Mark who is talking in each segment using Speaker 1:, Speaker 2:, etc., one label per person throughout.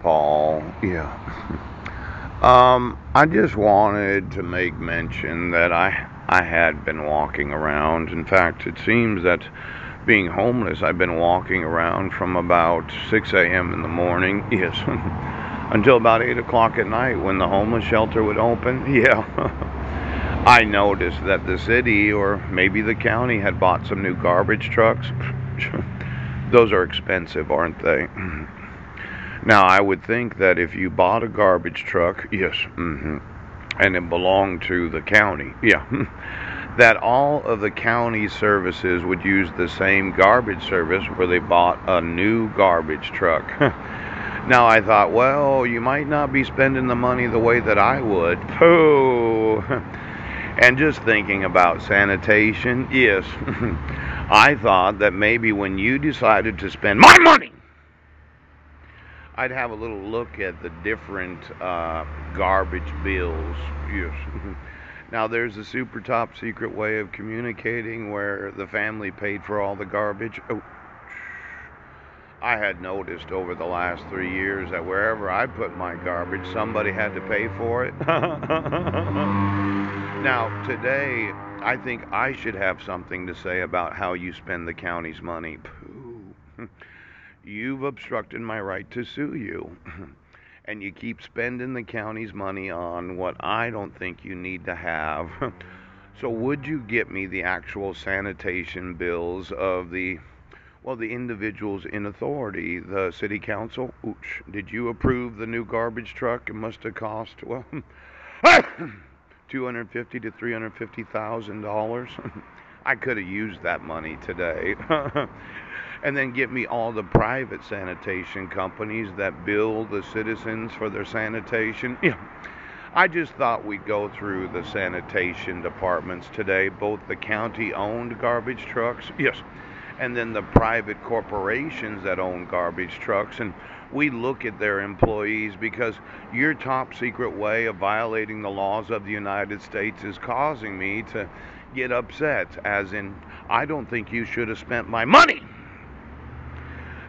Speaker 1: Paul. Yeah. Um, I just wanted to make mention that I I had been walking around. In fact, it seems that being homeless, I've been walking around from about 6 a.m. in the morning. Yes. Until about 8 o'clock at night when the homeless shelter would open. Yeah. I noticed that the city or maybe the county had bought some new garbage trucks. Those are expensive, aren't they? Now, I would think that if you bought a garbage truck, yes, hmm and it belonged to the county, yeah, that all of the county services would use the same garbage service where they bought a new garbage truck. now, I thought, well, you might not be spending the money the way that I would. Pooh. and just thinking about sanitation, yes, I thought that maybe when you decided to spend my money, I'd have a little look at the different uh, garbage bills. Yes. now, there's a super top secret way of communicating where the family paid for all the garbage. Oh, I had noticed over the last three years that wherever I put my garbage, somebody had to pay for it. now, today, I think I should have something to say about how you spend the county's money. You've obstructed my right to sue you. and you keep spending the county's money on what I don't think you need to have. so would you get me the actual sanitation bills of the well the individuals in authority, the city council? Ooch, did you approve the new garbage truck? It must have cost well two hundred fifty to three hundred fifty thousand dollars. I could have used that money today and then get me all the private sanitation companies that bill the citizens for their sanitation. I just thought we'd go through the sanitation departments today, both the county owned garbage trucks, yes, and then the private corporations that own garbage trucks. And we look at their employees because your top secret way of violating the laws of the United States is causing me to get upset, as in, I don't think you should have spent my money.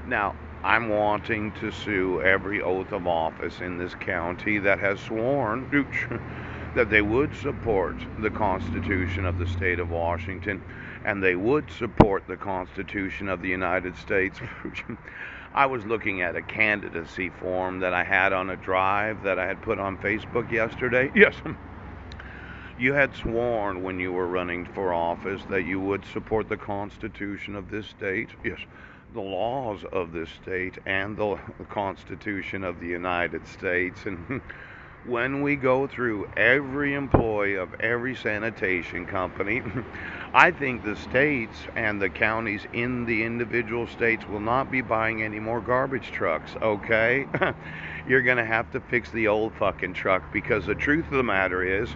Speaker 1: Now, I'm wanting to sue every oath of office in this county that has sworn that they would support the Constitution of the state of Washington and they would support the Constitution of the United States. I was looking at a candidacy form that I had on a drive that I had put on Facebook yesterday. Yes. You had sworn when you were running for office that you would support the Constitution of this state. Yes the laws of this state and the Constitution of the United States. And when we go through every employee of every sanitation company, I think the states and the counties in the individual states will not be buying any more garbage trucks, okay? You're going to have to fix the old fucking truck because the truth of the matter is,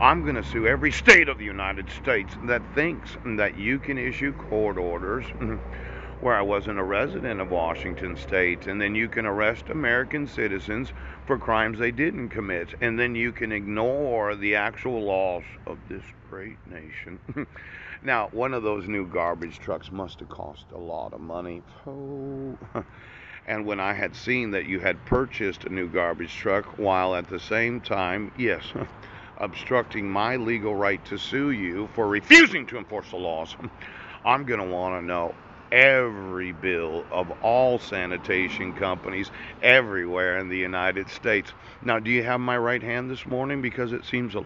Speaker 1: I'm going to sue every state of the United States that thinks that you can issue court orders where I wasn't a resident of Washington state. And then you can arrest American citizens for crimes they didn't commit. And then you can ignore the actual laws of this great nation. now, one of those new garbage trucks must have cost a lot of money. Oh. And when I had seen that you had purchased a new garbage truck while at the same time, yes, obstructing my legal right to sue you for refusing to enforce the laws, I'm going to want to know every bill of all sanitation companies everywhere in the United States. Now, do you have my right hand this morning? Because it seems a